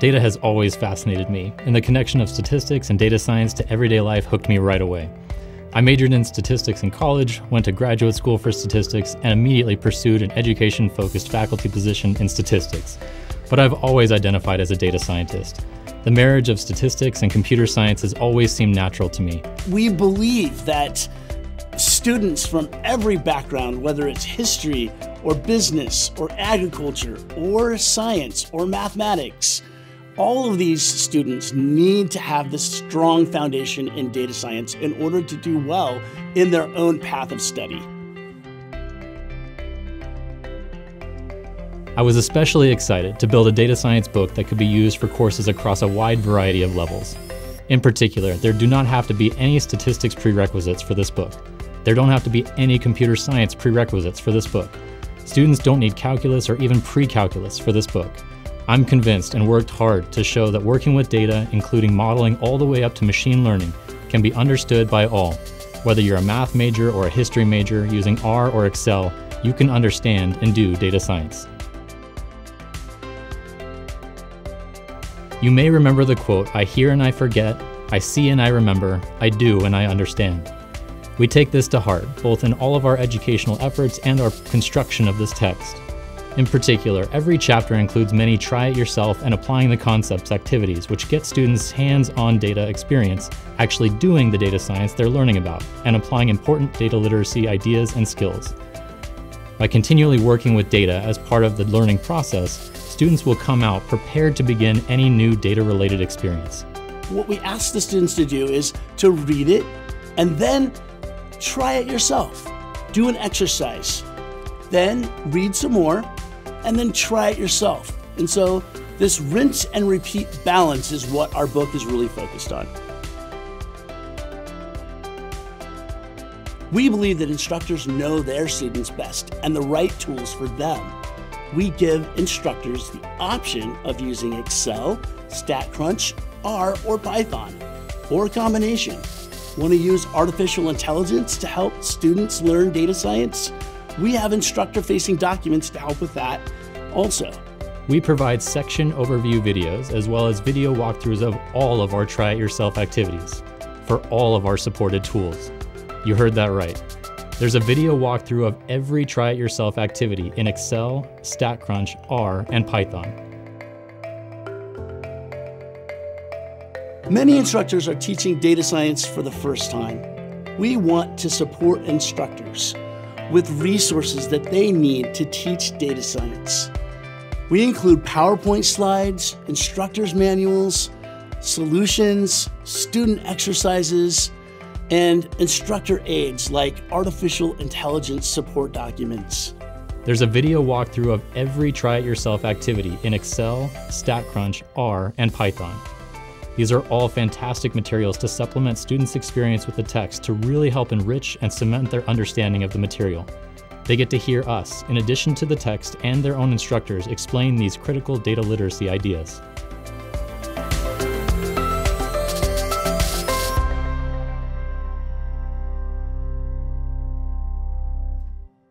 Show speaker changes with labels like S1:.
S1: Data has always fascinated me, and the connection of statistics and data science to everyday life hooked me right away. I majored in statistics in college, went to graduate school for statistics, and immediately pursued an education focused faculty position in statistics. But I've always identified as a data scientist. The marriage of statistics and computer science has always seemed natural to me.
S2: We believe that students from every background, whether it's history or business or agriculture or science or mathematics, all of these students need to have this strong foundation in data science in order to do well in their own path of study.
S1: I was especially excited to build a data science book that could be used for courses across a wide variety of levels. In particular, there do not have to be any statistics prerequisites for this book. There don't have to be any computer science prerequisites for this book. Students don't need calculus or even pre-calculus for this book. I'm convinced and worked hard to show that working with data, including modeling all the way up to machine learning, can be understood by all. Whether you're a math major or a history major using R or Excel, you can understand and do data science. You may remember the quote, I hear and I forget, I see and I remember, I do and I understand. We take this to heart, both in all of our educational efforts and our construction of this text. In particular, every chapter includes many try it yourself and applying the concepts activities, which get students hands-on data experience, actually doing the data science they're learning about, and applying important data literacy ideas and skills. By continually working with data as part of the learning process, students will come out prepared to begin any new data-related experience.
S2: What we ask the students to do is to read it and then try it yourself. Do an exercise. Then read some more and then try it yourself. And so this rinse and repeat balance is what our book is really focused on. We believe that instructors know their students best and the right tools for them. We give instructors the option of using Excel, StatCrunch, R, or Python, or a combination. Want to use artificial intelligence to help students learn data science? We have instructor facing documents to help with that also.
S1: We provide section overview videos as well as video walkthroughs of all of our try it yourself activities for all of our supported tools. You heard that right. There's a video walkthrough of every try it yourself activity in Excel, StatCrunch, R, and Python.
S2: Many instructors are teaching data science for the first time. We want to support instructors with resources that they need to teach data science. We include PowerPoint slides, instructor's manuals, solutions, student exercises, and instructor aids like artificial intelligence support documents.
S1: There's a video walkthrough of every try it yourself activity in Excel, StatCrunch, R, and Python. These are all fantastic materials to supplement students' experience with the text to really help enrich and cement their understanding of the material. They get to hear us, in addition to the text and their own instructors, explain these critical data literacy ideas.